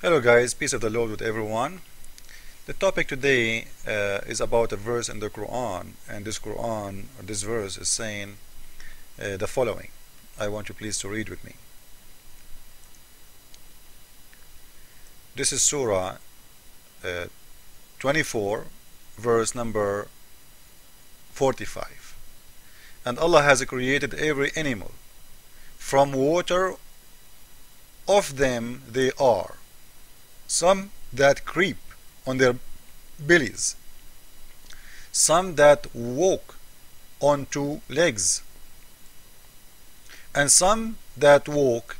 Hello guys, peace of the Lord with everyone. The topic today uh, is about a verse in the Quran and this Quran or this verse is saying uh, the following. I want you please to read with me. This is Surah uh, 24 verse number 45. And Allah has created every animal from water of them they are some that creep on their bellies, some that walk on two legs, and some that walk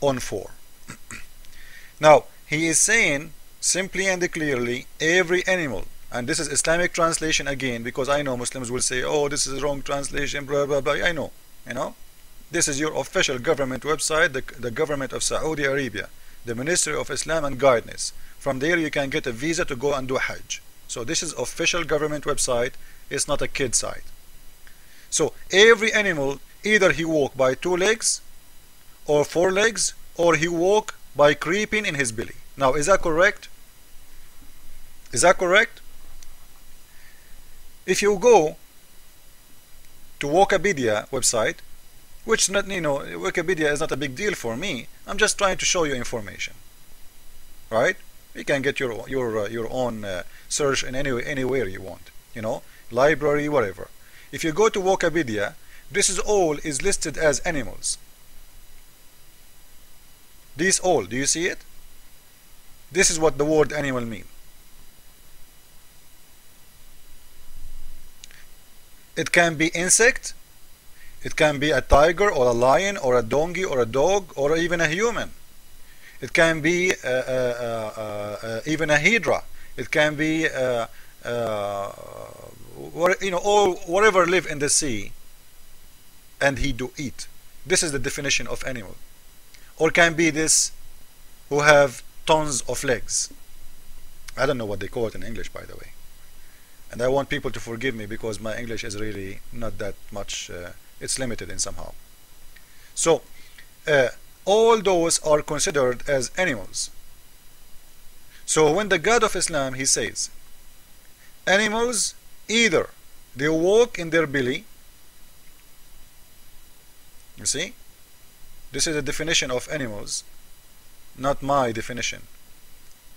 on four. now, he is saying simply and clearly every animal and this is Islamic translation again because I know Muslims will say oh this is wrong translation blah blah blah. I know you know. This is your official government website the, the government of Saudi Arabia the Ministry of Islam and Guidance. From there you can get a visa to go and do Hajj. So this is official government website. It's not a kid site. So every animal, either he walk by two legs or four legs or he walk by creeping in his belly. Now is that correct? Is that correct? If you go to Wikipedia website, which not you know Wikipedia is not a big deal for me. I'm just trying to show you information, right? You can get your your uh, your own uh, search in any anywhere you want, you know, library, whatever. If you go to Wikipedia, this is all is listed as animals. This all, do you see it? This is what the word animal mean. It can be insect, it can be a tiger or a lion or a donkey or a dog or even a human. It can be uh, uh, uh, even a hydra. It can be what, you know all whatever live in the sea and he do eat. This is the definition of animal. Or can be this who have tons of legs. I don't know what they call it in English by the way. And I want people to forgive me because my English is really not that much uh, it's limited in somehow. So uh, all those are considered as animals. So when the God of Islam he says animals either they walk in their belly you see this is the definition of animals not my definition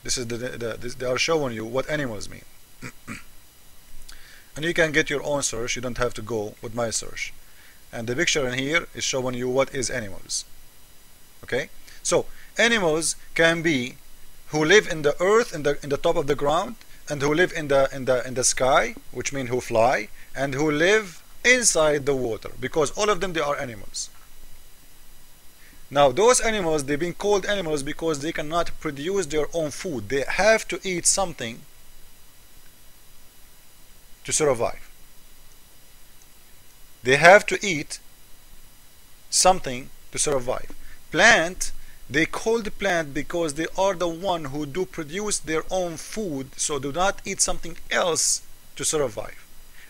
this is the, the this, they are showing you what animals mean and you can get your own search you don't have to go with my search and the picture in here is showing you what is animals. Okay? So animals can be who live in the earth in the in the top of the ground and who live in the in the in the sky which mean who fly and who live inside the water because all of them they are animals. Now those animals they've been called animals because they cannot produce their own food. They have to eat something to survive they have to eat something to survive. Plant, they call the plant because they are the one who do produce their own food, so do not eat something else to survive.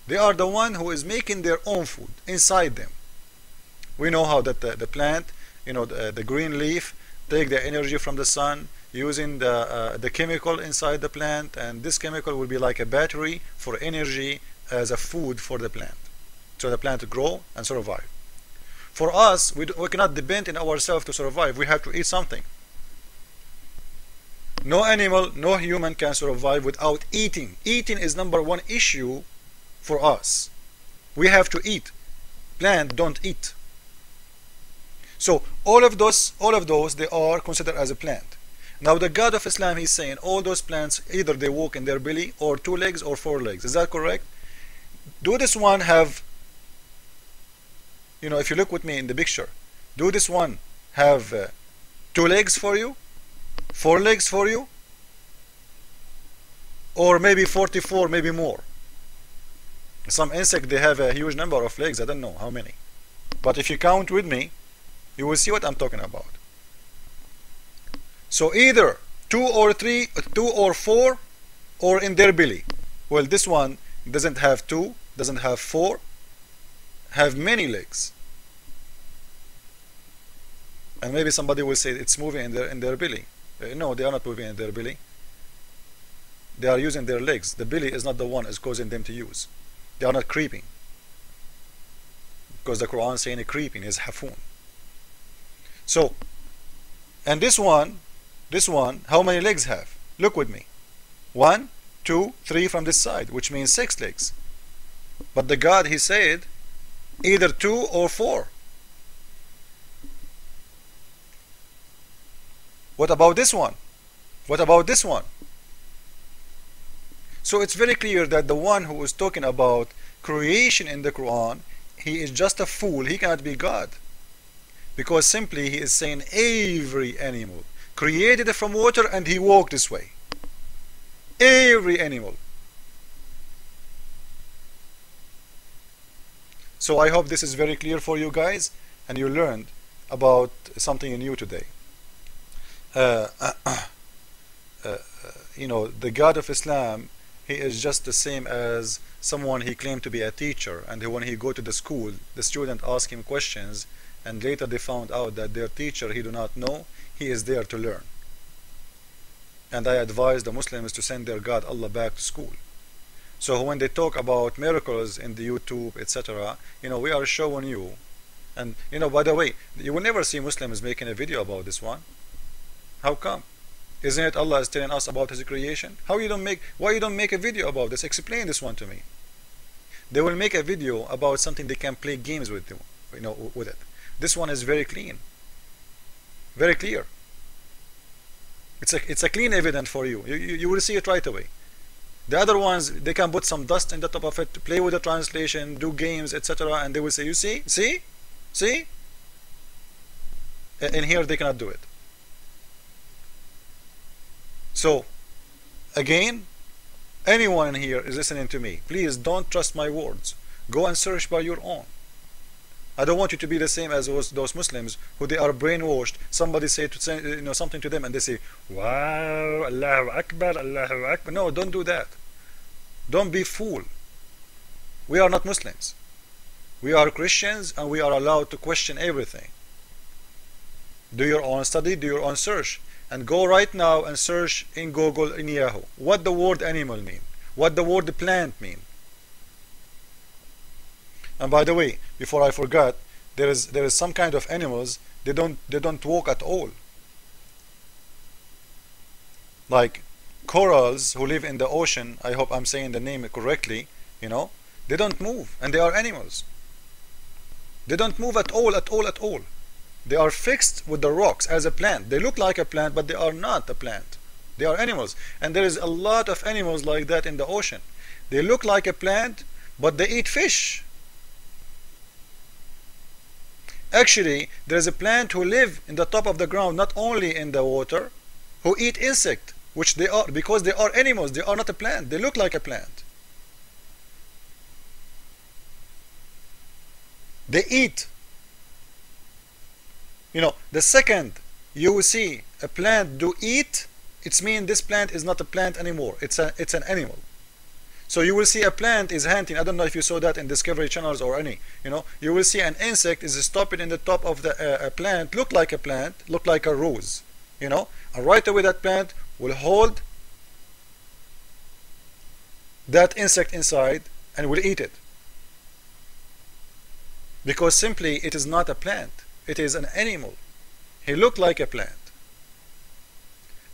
They are the one who is making their own food inside them. We know how that the, the plant, you know, the, the, green leaf, take the energy from the sun using the, uh, the chemical inside the plant, and this chemical will be like a battery for energy as a food for the plant so the plant to grow and survive. For us, we, we cannot depend on ourselves to survive. We have to eat something. No animal, no human can survive without eating. Eating is number one issue for us. We have to eat. Plant don't eat. So all of those, all of those, they are considered as a plant. Now the God of Islam, he's saying all those plants, either they walk in their belly or two legs or four legs. Is that correct? Do this one have you know if you look with me in the picture do this one have uh, two legs for you four legs for you or maybe 44 maybe more? Some insect they have a huge number of legs I don't know how many. But if you count with me you will see what I'm talking about. So either two or three two or four or in their belly. Well this one doesn't have two doesn't have four have many legs and maybe somebody will say it's moving in their in their belly Uh, no, they are not moving in their belly. They are using their legs. The belly is not the one is causing them to use. They are not creeping. Because the Quran is saying creeping is hafun. So, and this one, this one, how many legs have? Look with me. One, two, three from this side, which means six legs. But the God, he said, either two or four. What about this one? What about this one? So it's very clear that the one who is talking about creation in the Quran, he is just a fool. He cannot be God. Because simply he is saying every animal created from water and he walked this way. Every animal. So I hope this is very clear for you guys and you learned about something new today. Uh, uh, uh, you know, the God of Islam, he is just the same as someone he claimed to be a teacher and when he go to the school, the student ask him questions and later they found out that their teacher he do not know, he is there to learn. And I advise the Muslims to send their God Allah back to school. So when they talk about miracles in the YouTube, etc., you know, we are showing you. And you know, by the way, you will never see Muslims making a video about this one. How come? Isn't it Allah is telling us about His creation? How you don't make? Why you don't make a video about this? Explain this one to me. They will make a video about something they can play games with, you know, with it. This one is very clean, very clear. It's a it's a clean evidence for you. You you, you will see it right away. The other ones, they can put some dust in the top of it, play with the translation, do games, etc. And they will say, you see, see, see? And here they cannot do it. So, again, anyone here is listening to me, please don't trust my words. Go and search by your own. I don't want you to be the same as those, those Muslims who they are brainwashed. Somebody say to say you know something to them and they say, "Wow, Allahu Akbar, Allahu Akbar." No, don't do that. Don't be fool. We are not Muslims. We are Christians and we are allowed to question everything. Do your own study, do your own search, and go right now and search in Google in Yahoo what the word animal mean, what the word plant mean. And by the way, before I forgot, there is there is some kind of animals they don't they don't walk at all. Like corals who live in the ocean, I hope I'm saying the name correctly, you know, they don't move and they are animals. They don't move at all, at all, at all. They are fixed with the rocks as a plant. They look like a plant, but they are not a plant. They are animals. And there is a lot of animals like that in the ocean. They look like a plant, but they eat fish. Actually, there is a plant who live in the top of the ground, not only in the water, who eat insect, which they are, because they are animals, they are not a plant. They look like a plant. They eat. You know, the second you will see a plant do eat, it's mean this plant is not a plant anymore. It's a it's an animal. So you will see a plant is hunting. I don't know if you saw that in Discovery channels or any. You know, you will see an insect is stopping in the top of the uh, plant, look like a plant, look like a rose. You know, and right away that plant will hold that insect inside and will eat it. Because simply it is not a plant. It is an animal. He looked like a plant.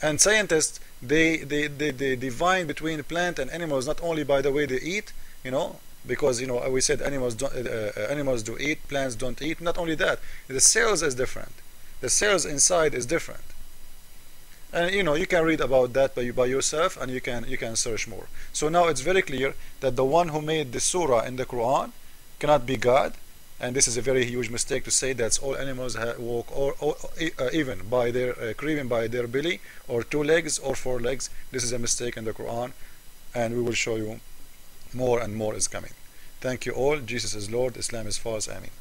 And scientists they, they, they, they divine between plant and animals not only by the way they eat, you know, because you know we said animals don't uh, uh, animals do eat, plants don't eat. Not only that, the cells is different. The cells inside is different. And you know you can read about that by, you by yourself, and you can you can search more. So now it's very clear that the one who made the surah in the Quran cannot be God, and this is a very huge mistake to say that all animals walk or, or uh, even by their uh, by their belly or two legs or four legs. This is a mistake in the Quran and we will show you more and more is coming. Thank you all. Jesus is Lord. Islam is false. Amen